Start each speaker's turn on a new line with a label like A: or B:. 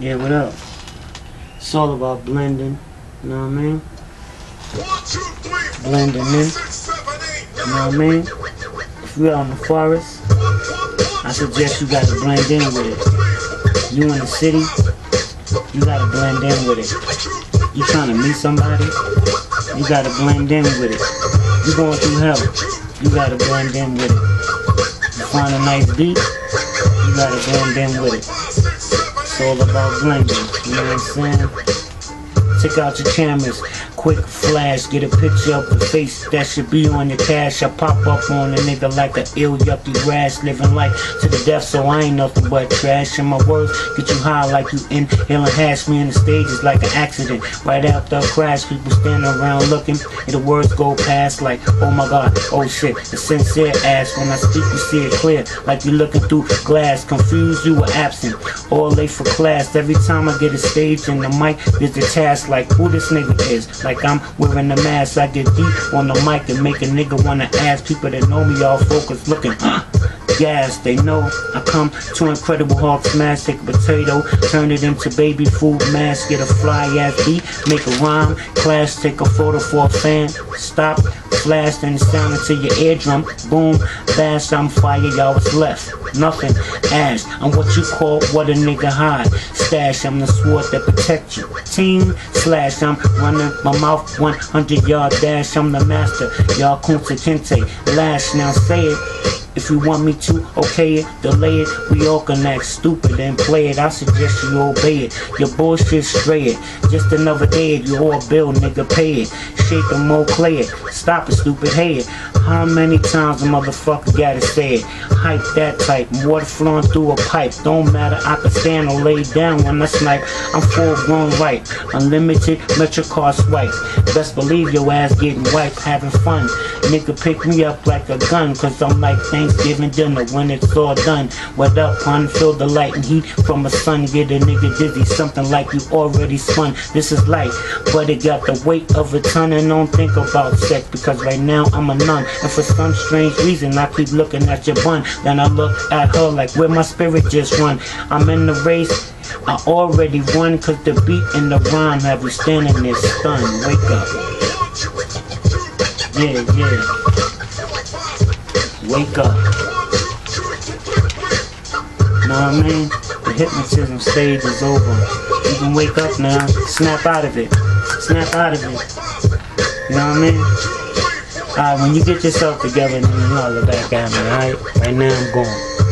A: Yeah, what up? It's all about blending, you know what I mean? Blending in, you know what I mean? If you're out in the forest, I suggest you gotta blend in with it. You in the city, you gotta blend in with it. You trying to meet somebody, you gotta blend in with it. You going through hell, you gotta blend in with it. You find a nice beat, you gotta blend in with it. It's all about blending, you know what I'm saying? Take out your cameras, quick flash, get a picture of the face that should be on your cash. I pop up on a nigga like a ill yucky rash, living life to the death, so I ain't nothing but trash. And my words get you high like you inhaling hash. Me in the stage is like an accident. Right after a crash, people standing around looking, and the words go past like, oh my god, oh shit. The sincere ass when I speak, you see it clear, like you looking through glass. Confused, you were absent, all late for class. Every time I get a stage and the mic, is task like who this nigga is. Like I'm wearing a mask, I get deep on the mic and make a nigga wanna ask. People that know me all focused looking. Gas, they know I come to Incredible Hulk smash, take a potato, turn it into baby food mask, get a fly ass beat, make a rhyme, class, take a photo for a fan, stop, flash, then sound into your eardrum, boom, bash, I'm fire, y'all was left, nothing, ash, I'm what you call what a nigga hide, stash, I'm the sword that protect you, team, slash, I'm running my mouth 100 yard dash, I'm the master, y'all kunta kinte, lash, now say it, if you want me to, okay it, delay it. We all can act stupid and play it. I suggest you obey it. Your bullshit stray it. Just another day, you all bill, nigga, pay it. Shake a more, play it. Stop it, stupid head. How many times a motherfucker gotta say it? Hype that type, water flowing through a pipe. Don't matter, I can stand or lay down when I snipe. I'm full grown right, unlimited metro car swipe. Best believe your ass getting wiped, having fun. Nigga pick me up like a gun, cause I'm like Thanksgiving dinner when it's all done. What up, pun? Feel the light and heat from a sun, get a nigga dizzy. Something like you already spun. This is light, but it got the weight of a ton. And don't think about sex, because right now I'm a nun. And for some strange reason, I keep looking at your bun. Then I look at her like where my spirit just run. I'm in the race. I already won cause the beat and the rhyme have you standing there stunned. Wake up. Yeah, yeah. Wake up. Know what I mean? The hypnotism stage is over. You can wake up now. Snap out of it. Snap out of it. You know what I mean? Alright, when you get yourself together, then you holler back at me, alright? Right now I'm going.